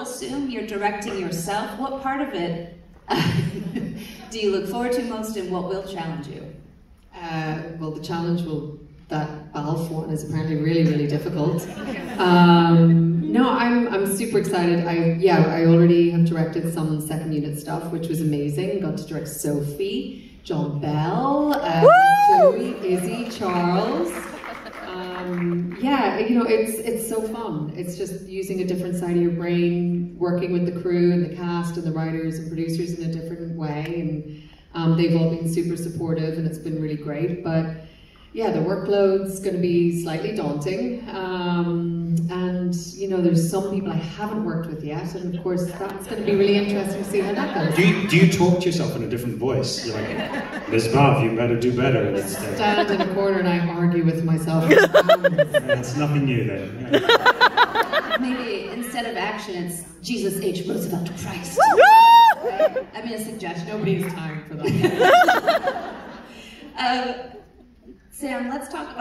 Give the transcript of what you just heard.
assume you're directing yourself. What part of it do you look forward to most and what will challenge you? Uh, well, the challenge will, that Balfe one is apparently really, really difficult. Um, no, I'm, I'm super excited. I, yeah, I already have directed some second unit stuff, which was amazing. Got to direct Sophie, John Bell, uh, Joey, Izzy, Charles. Um, yeah, you know, it's it's so fun. It's just using a different side of your brain, working with the crew and the cast and the writers and producers in a different way, and um, they've all been super supportive, and it's been really great. But yeah, the workload's going to be slightly daunting, um, and you know, there's some people I haven't worked with yet, and of course, that's going to be really interesting to see how that goes. Do you, do you talk to yourself in a different voice? You're like, Ms. Bob, you better do better. I stand in a corner and I argue with myself. That's nothing new then. Maybe instead of action, it's Jesus H. Roosevelt Christ. I mean, a suggestion. Nobody has time for that. Uh, Sam, let's talk about